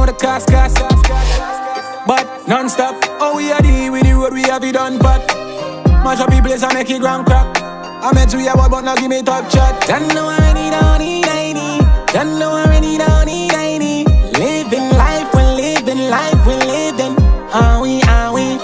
know the cost, cost But non-stop. Oh, we are the with the road, we have it on. but Mash up the place and make it grand crack. I met you, yeah, but now give me top chat. Don't know I need, I need, I need. Don't know I need, I need, I need. Living life, we're living life, we're living